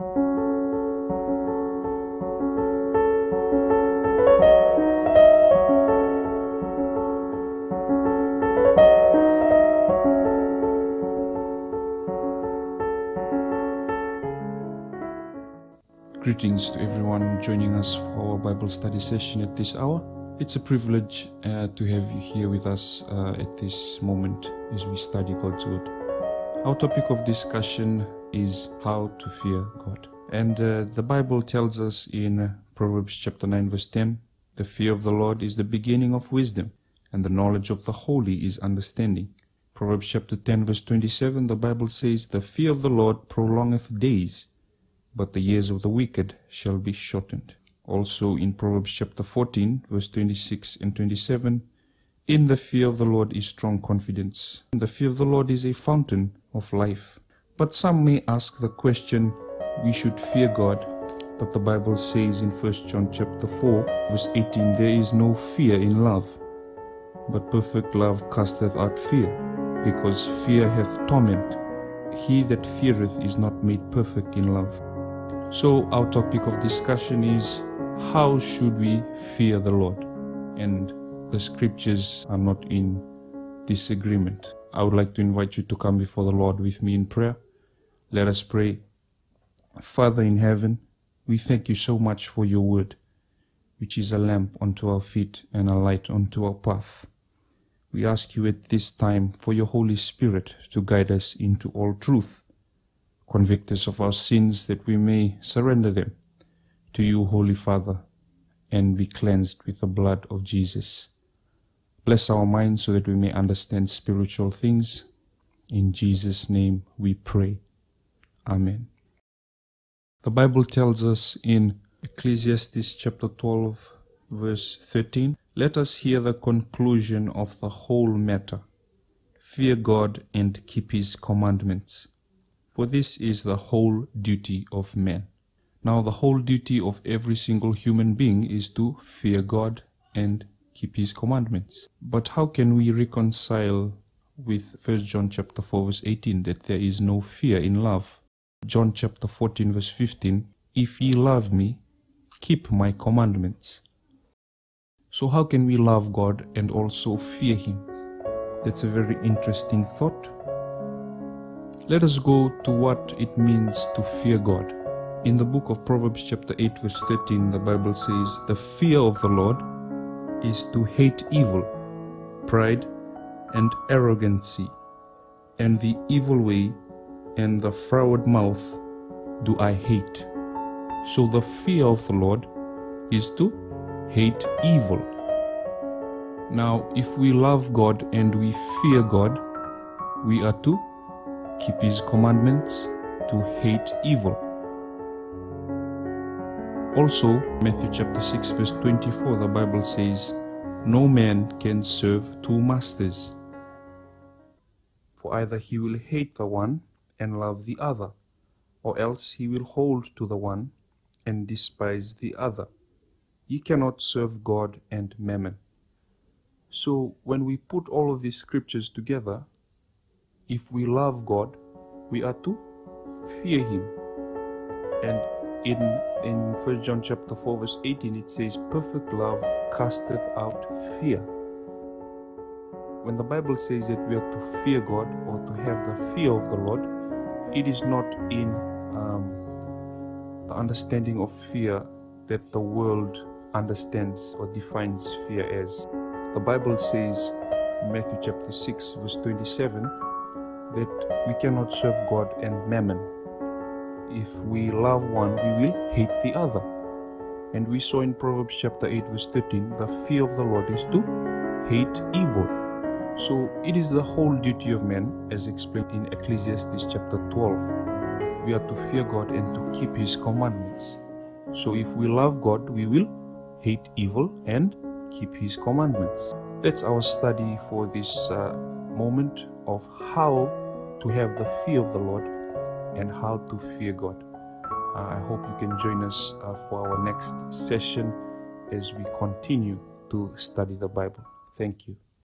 Greetings to everyone joining us for our Bible study session at this hour. It's a privilege uh, to have you here with us uh, at this moment as we study God's Word. Our topic of discussion is how to fear God. And uh, the Bible tells us in Proverbs chapter 9, verse 10 the fear of the Lord is the beginning of wisdom, and the knowledge of the holy is understanding. Proverbs chapter 10, verse 27, the Bible says, The fear of the Lord prolongeth days but the years of the wicked shall be shortened. Also in Proverbs chapter 14, verse 26 and 27, in the fear of the Lord is strong confidence. The fear of the Lord is a fountain of life. But some may ask the question, we should fear God, but the Bible says in 1 John chapter 4, verse 18, there is no fear in love, but perfect love casteth out fear, because fear hath torment. He that feareth is not made perfect in love. So, our topic of discussion is how should we fear the Lord? And the scriptures are not in disagreement. I would like to invite you to come before the Lord with me in prayer. Let us pray. Father in heaven, we thank you so much for your word, which is a lamp unto our feet and a light unto our path. We ask you at this time for your Holy Spirit to guide us into all truth Convict us of our sins that we may surrender them to you, Holy Father, and be cleansed with the blood of Jesus. Bless our minds so that we may understand spiritual things. In Jesus' name we pray. Amen. The Bible tells us in Ecclesiastes chapter 12, verse 13 Let us hear the conclusion of the whole matter. Fear God and keep his commandments for this is the whole duty of man. Now, the whole duty of every single human being is to fear God and keep his commandments. But how can we reconcile with 1 John chapter 4 verse 18 that there is no fear in love? John chapter 14 verse 15, if ye love me, keep my commandments. So how can we love God and also fear him? That's a very interesting thought let us go to what it means to fear God. In the book of Proverbs, chapter 8, verse 13, the Bible says, The fear of the Lord is to hate evil, pride, and arrogancy, and the evil way and the froward mouth do I hate. So the fear of the Lord is to hate evil. Now, if we love God and we fear God, we are to keep his commandments, to hate evil. Also, Matthew chapter 6 verse 24, the Bible says, No man can serve two masters, for either he will hate the one and love the other, or else he will hold to the one and despise the other. Ye cannot serve God and mammon. So, when we put all of these scriptures together, if we love God, we are to fear Him. And in in First John chapter four verse eighteen, it says, "Perfect love casteth out fear." When the Bible says that we are to fear God or to have the fear of the Lord, it is not in um, the understanding of fear that the world understands or defines fear as. The Bible says, Matthew chapter 6, verse 27, that we cannot serve God and mammon. If we love one, we will hate the other. And we saw in Proverbs chapter 8, verse 13, the fear of the Lord is to hate evil. So it is the whole duty of man, as explained in Ecclesiastes chapter 12. We are to fear God and to keep his commandments. So if we love God, we will hate evil and keep his commandments. That's our study for this uh, moment of how to have the fear of the Lord and how to fear God. Uh, I hope you can join us uh, for our next session as we continue to study the Bible. Thank you.